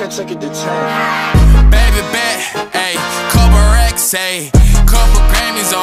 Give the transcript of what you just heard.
can't take it to 10. Baby bet, ayy, couple racks, ayy, couple Grammys